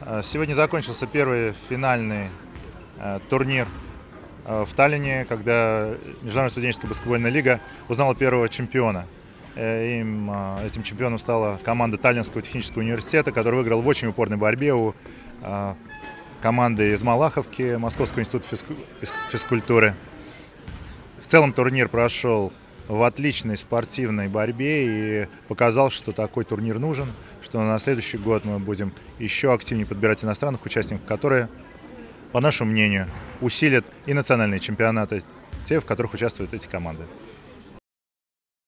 Э, сегодня закончился первый финальный э, турнир э, в Таллине, когда Международная студенческая баскетбольная лига узнала первого чемпиона. Им, этим чемпионом стала команда Таллинского технического университета, который выиграл в очень упорной борьбе у команды из Малаховки, Московского института физкультуры. В целом турнир прошел в отличной спортивной борьбе и показал, что такой турнир нужен, что на следующий год мы будем еще активнее подбирать иностранных участников, которые, по нашему мнению, усилят и национальные чемпионаты, те, в которых участвуют эти команды.